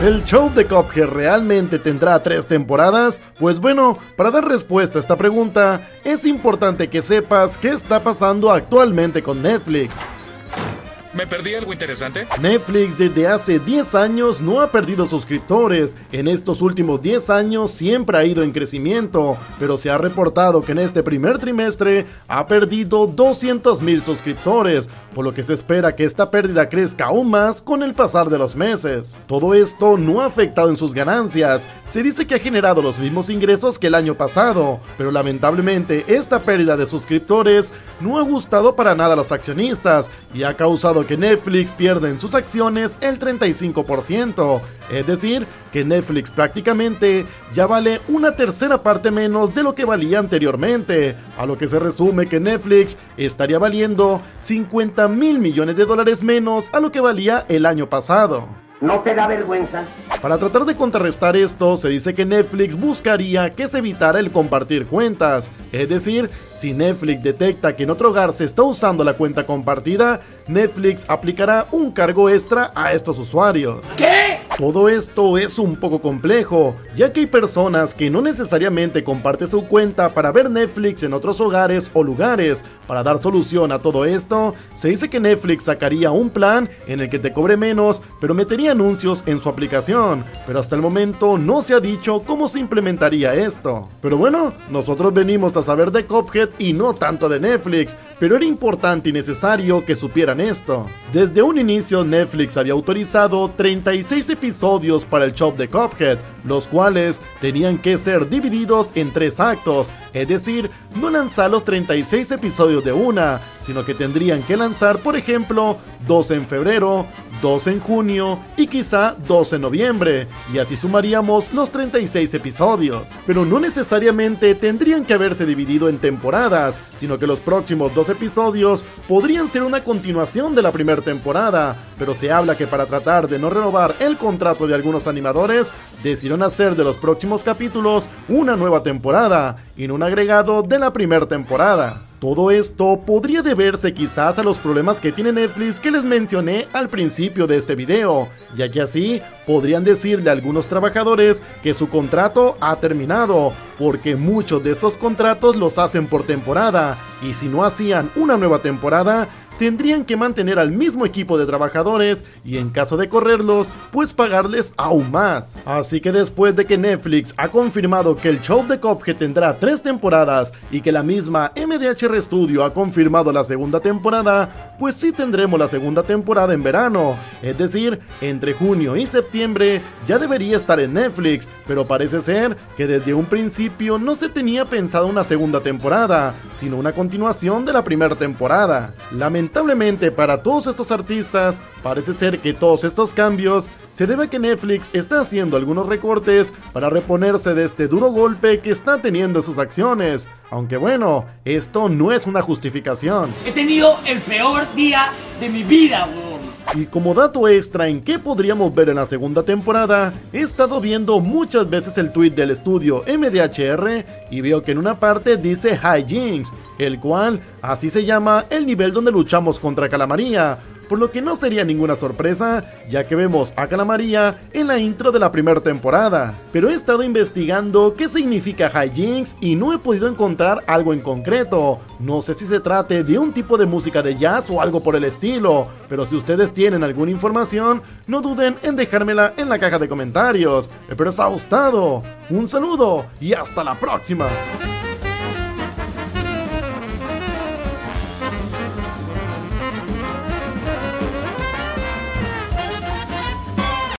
¿El show de Cuphead realmente tendrá tres temporadas? Pues bueno, para dar respuesta a esta pregunta, es importante que sepas qué está pasando actualmente con Netflix. ¿Me perdí algo interesante? Netflix desde hace 10 años no ha perdido suscriptores. En estos últimos 10 años siempre ha ido en crecimiento, pero se ha reportado que en este primer trimestre ha perdido 200 mil suscriptores, por lo que se espera que esta pérdida crezca aún más con el pasar de los meses. Todo esto no ha afectado en sus ganancias. Se dice que ha generado los mismos ingresos que el año pasado, pero lamentablemente esta pérdida de suscriptores no ha gustado para nada a los accionistas y ha causado que Netflix pierda en sus acciones el 35%, es decir, que Netflix prácticamente ya vale una tercera parte menos de lo que valía anteriormente, a lo que se resume que Netflix estaría valiendo 50 mil millones de dólares menos a lo que valía el año pasado. ¿No te da vergüenza? Para tratar de contrarrestar esto, se dice que Netflix buscaría que se evitara el compartir cuentas. Es decir, si Netflix detecta que en otro hogar se está usando la cuenta compartida, Netflix aplicará un cargo extra a estos usuarios. ¿Qué? Todo esto es un poco complejo, ya que hay personas que no necesariamente comparten su cuenta para ver Netflix en otros hogares o lugares. Para dar solución a todo esto, se dice que Netflix sacaría un plan en el que te cobre menos, pero metería anuncios en su aplicación. Pero hasta el momento no se ha dicho cómo se implementaría esto. Pero bueno, nosotros venimos a saber de Cophead y no tanto de Netflix, pero era importante y necesario que supieran esto. Desde un inicio Netflix había autorizado 36 episodios para el show de Cuphead, los cuales tenían que ser divididos en tres actos, es decir, no lanzar los 36 episodios de una, sino que tendrían que lanzar, por ejemplo, dos en febrero, dos en junio y quizá dos en noviembre, y así sumaríamos los 36 episodios. Pero no necesariamente tendrían que haberse dividido en temporadas, sino que los próximos dos episodios podrían ser una continuación de la primera temporada, pero se habla que para tratar de no renovar el contrato de algunos animadores, decidieron hacer de los próximos capítulos una nueva temporada y no un agregado de la primera temporada. Todo esto podría deberse quizás a los problemas que tiene Netflix que les mencioné al principio de este video, ya que así podrían decirle a algunos trabajadores que su contrato ha terminado, porque muchos de estos contratos los hacen por temporada, y si no hacían una nueva temporada, tendrían que mantener al mismo equipo de trabajadores y en caso de correrlos, pues pagarles aún más. Así que después de que Netflix ha confirmado que el show de Cuphead tendrá tres temporadas y que la misma MDHR Studio ha confirmado la segunda temporada, pues sí tendremos la segunda temporada en verano, es decir, entre junio y septiembre ya debería estar en Netflix, pero parece ser que desde un principio no se tenía pensado una segunda temporada, sino una continuación de la primera temporada. Para todos estos artistas, parece ser que todos estos cambios se debe a que Netflix está haciendo algunos recortes para reponerse de este duro golpe que está teniendo sus acciones. Aunque bueno, esto no es una justificación. He tenido el peor día de mi vida, weón. Y como dato extra en qué podríamos ver en la segunda temporada, he estado viendo muchas veces el tweet del estudio MDHR y veo que en una parte dice Jinx, el cual así se llama el nivel donde luchamos contra Calamaría, por lo que no sería ninguna sorpresa, ya que vemos a Calamaría en la intro de la primera temporada. Pero he estado investigando qué significa Hijinks y no he podido encontrar algo en concreto. No sé si se trate de un tipo de música de jazz o algo por el estilo, pero si ustedes tienen alguna información, no duden en dejármela en la caja de comentarios. Espero os ha gustado. Un saludo y hasta la próxima.